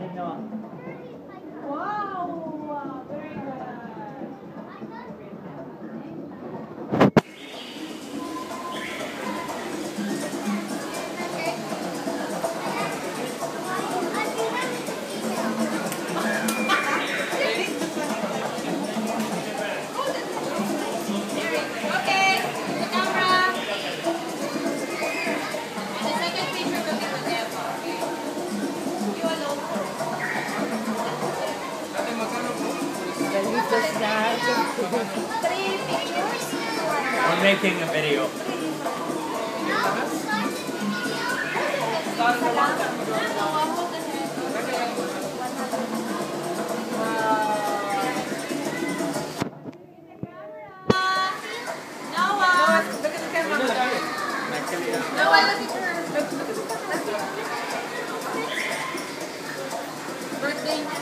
안녕하 세. We're making a video. Camera. Noah, look at her. Birthday.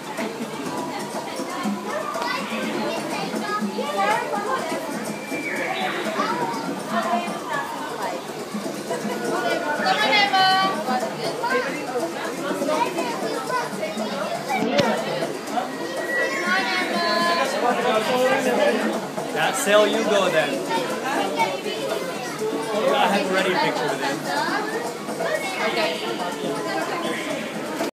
That's Sale, you go then. Gotta have a ready picture with him. Okay.